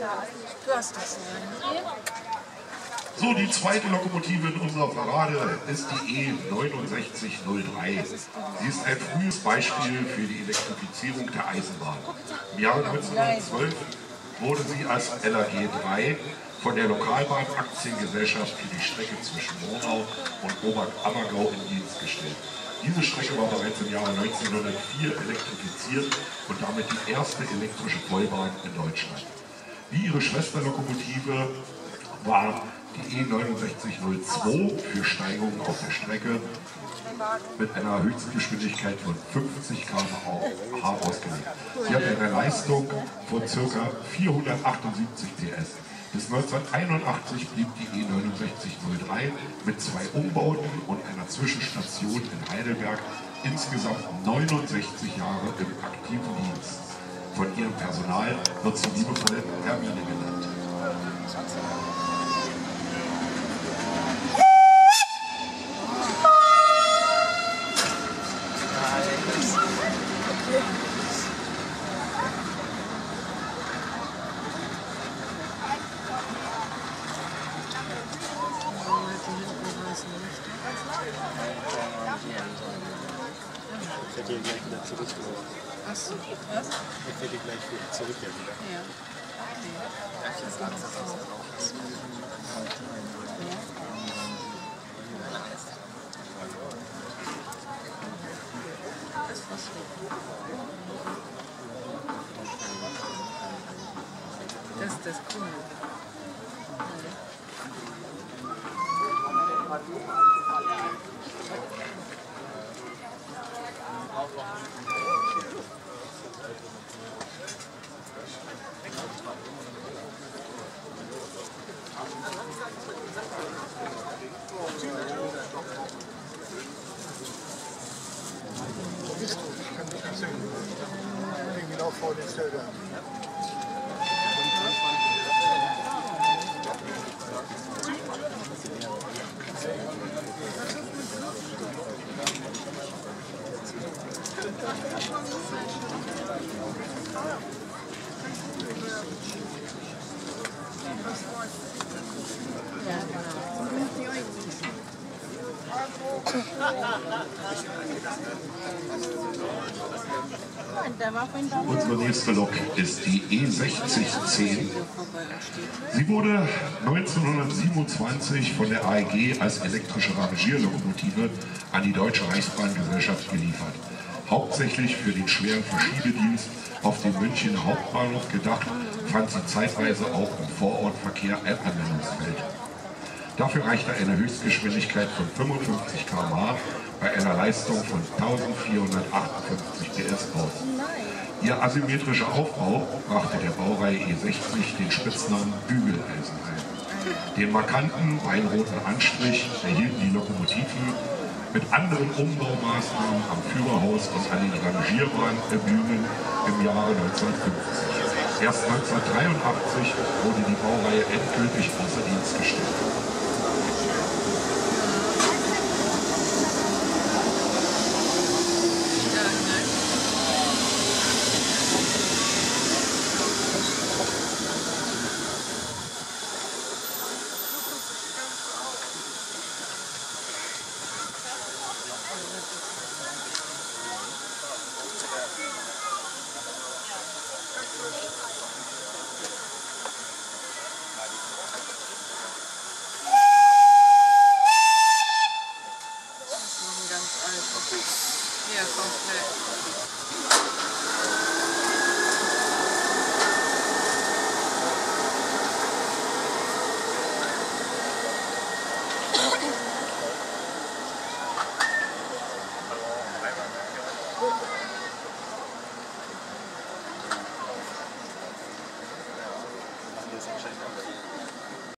Du hast das. So, die zweite Lokomotive in unserer Parade ist die E6903. Sie ist ein frühes Beispiel für die Elektrifizierung der Eisenbahn. Im Jahre 1912 wurde sie als LAG 3 von der Lokalbahn-Aktiengesellschaft für die Strecke zwischen Monau und Oberammergau in Dienst gestellt. Diese Strecke war bereits im Jahre 1904 elektrifiziert und damit die erste elektrische Vollbahn in Deutschland. Wie ihre Schwesterlokomotive war die E6902 für Steigungen auf der Strecke mit einer Höchstgeschwindigkeit von 50 km/h ausgelegt. Sie hat eine Leistung von ca. 478 PS. Bis 1981 blieb die E6903 mit zwei Umbauten und einer Zwischenstation in Heidelberg insgesamt 69 Jahre im aktiven Dienst. Von ihrem Personal wird sie liebevoll Hermine genannt. Ihn gleich wieder zurückgeholt. Achso, was? Ich ihn gleich wieder zurück ja wieder. Ja. Das ist das Coole. Liegen for the children. Thank you. Unsere nächste Lok ist die E6010. Sie wurde 1927 von der AEG als elektrische Rangierlokomotive an die Deutsche Reichsbahngesellschaft geliefert. Hauptsächlich für den schweren Verschiebedienst auf dem München Hauptbahnhof gedacht, fand sie zeitweise auch im Vorortverkehr ein Anwendungsfeld. Dafür reichte eine Höchstgeschwindigkeit von 55 km/h bei einer Leistung von 1458 PS aus. Ihr asymmetrischer Aufbau brachte der Baureihe E60 den Spitznamen Bügeleisen ein. Den markanten weinroten Anstrich erhielten die Lokomotiven mit anderen Umbaumaßnahmen am Führerhaus und an den Rangierbahnen im Jahre 1950. Erst 1983 wurde die Baureihe endgültig außer Dienst gestellt. and, and. Yeah, complete.